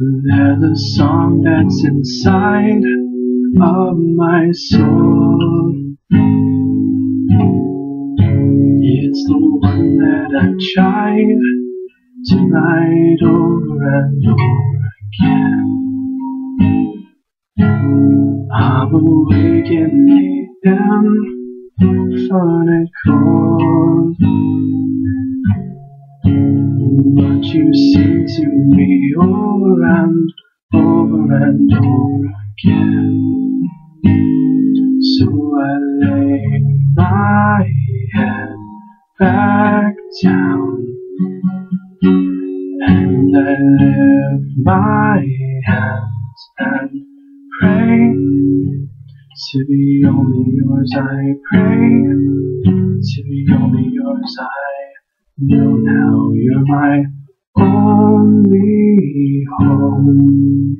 There's a song that's inside of my soul. It's the one that I chive to write over and over again. I'm awake in the and cold. But you sing to me over and over and over again. So I lay my head back down and I lift my hands and pray to be only yours. I pray to be only yours. I know now you're my only home.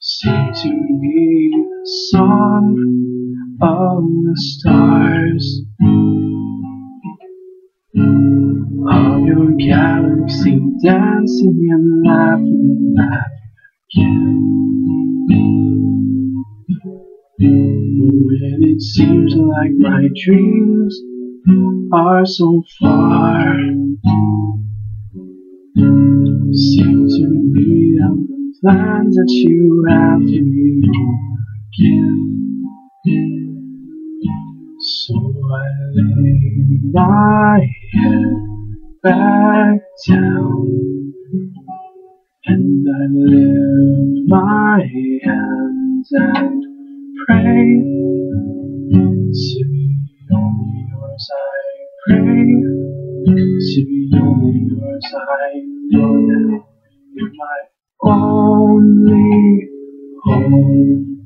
Sing to me the song of the stars of your galaxy, dancing and laughing and laughing again. When it seems like my dreams are so far, plans that you have for me again. So I lay my head back down and I lift my hands and pray to be only yours. I pray to be only yours. I know now you're my only home.